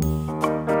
Música